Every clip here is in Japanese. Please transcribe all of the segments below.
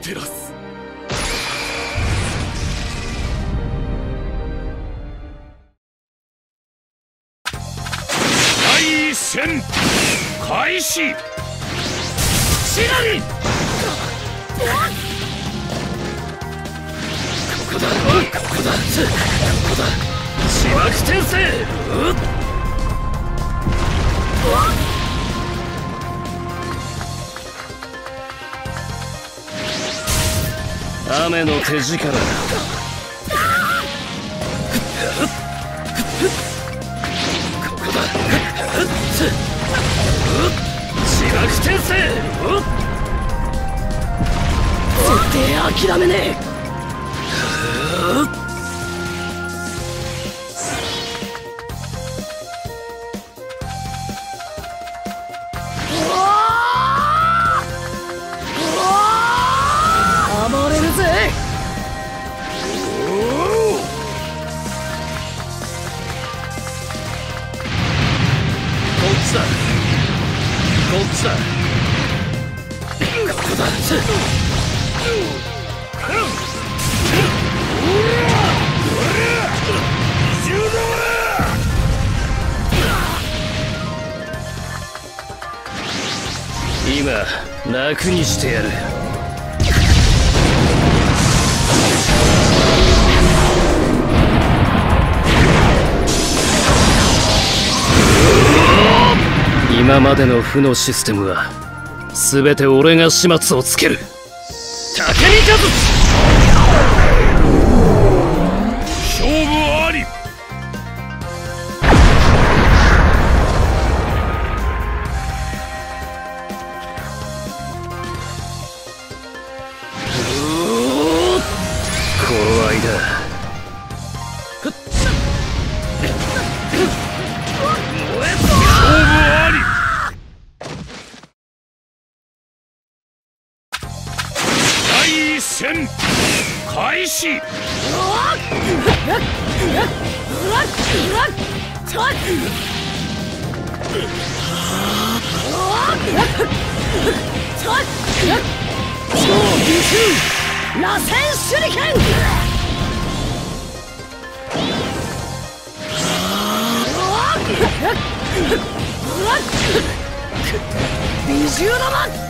照らす第一戦開始。シラリここだここだここだ芝生転生うっ雨の手力だ。ここだ。自爆転生。絶対諦めねえここだ今楽にしてやる。今までの負のシステムは全て俺が始末をつける。竹見和開始超優秀螺旋手裏剣美獣玉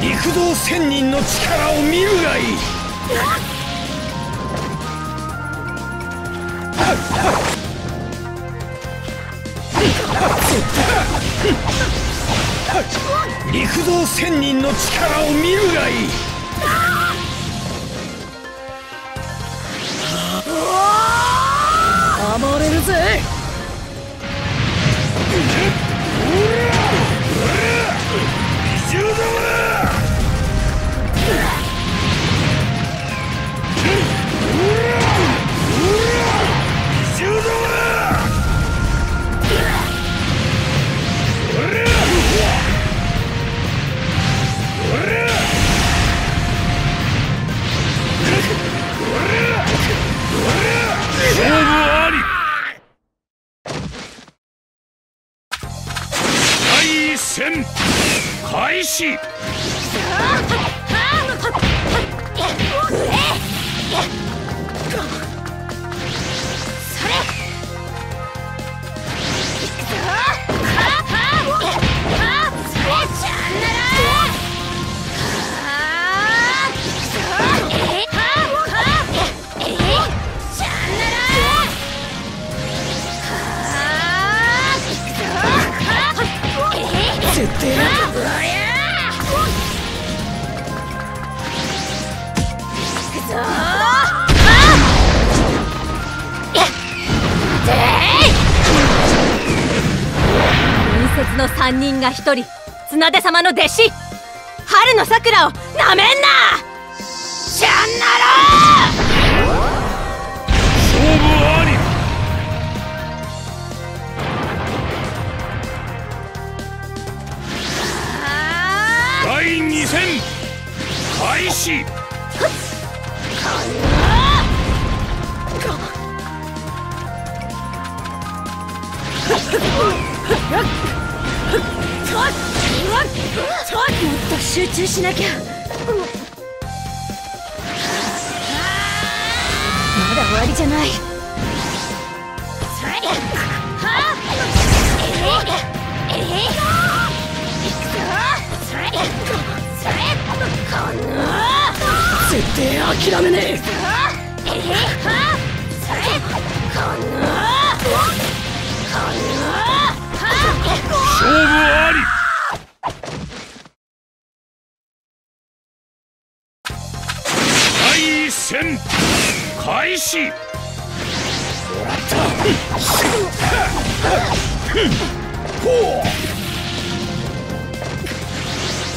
陸道仙人の力を見るがいい。陸道仙人の力を見るがいい。開始説の3人が1人綱手様の弟子春の桜をなめんな！ちゃんなろ勝負あり第2戦開始しなきゃ。まだ終わりじゃない。絶対諦めねえ開始もらったほう。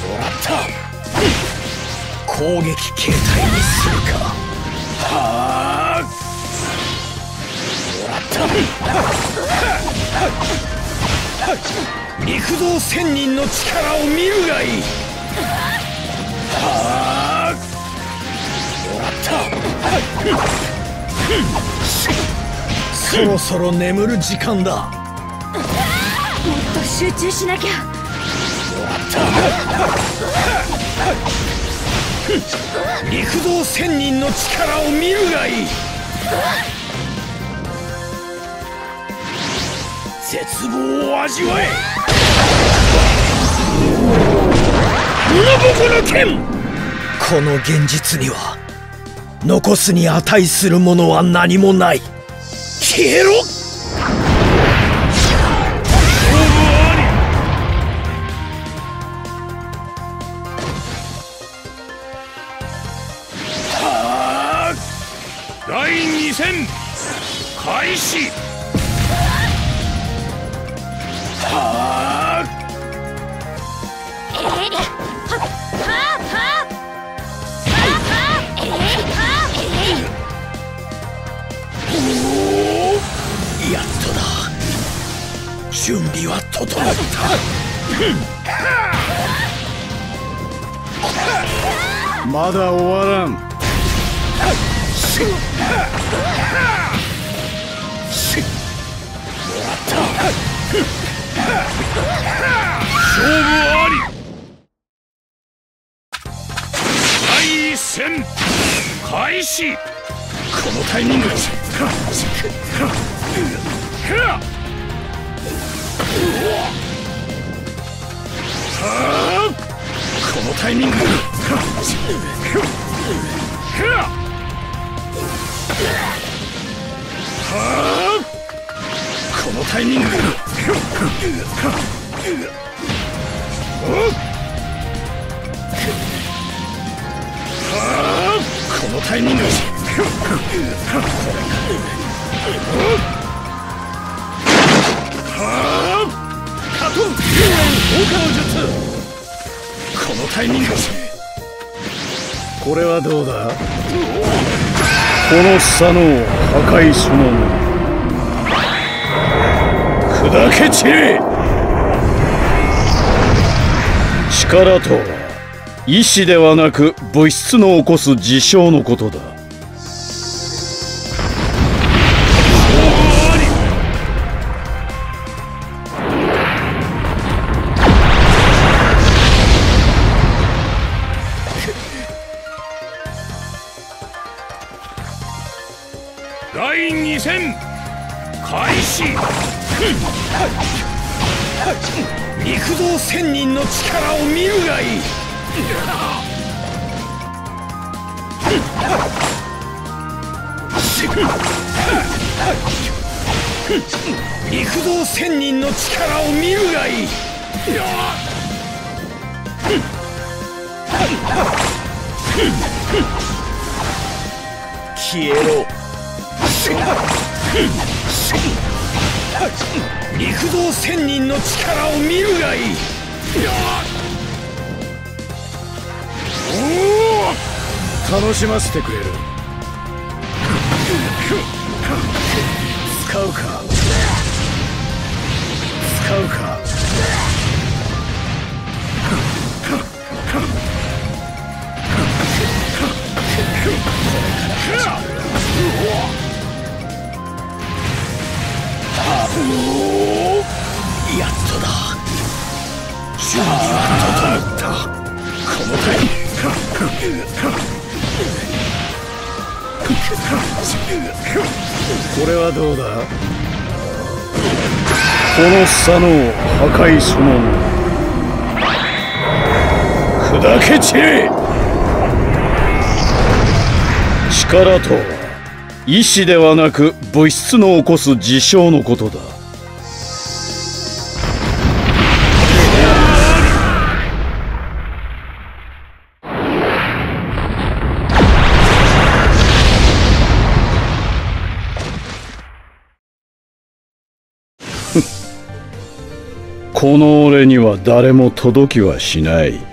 もらった。攻撃形態にするか。はあ。もらった肉道千人の力を見るがいい。はあ。もらった。そろそろ眠る時間だ。もっと集中しなきゃ。肉道千人の力を見るがいい。絶望を味わえ。物心の剣この現実には残すに値するものは何もない。消えろ！はあ第2戦開始。準備は整った。まだ終わらん。勝負あり。第一戦。開始。このタイミングはあこのタイミング。このタイミングタイミングこれはどうだ？この佐野を破壊そのも。の砕け散れ！力とは意志ではなく物質の起こす事象のことだ第2戦開始。肉道千人の力を見るがいい。肉道千人の力を見るがいい。消えろ。陸道仙人の力を見るがいい。楽しませてくれる。これはどうだ？この佐野を破壊そのも砕け散れ！力とは意志ではなく物質の起こす事象のことだ。この俺には誰も届きはしない。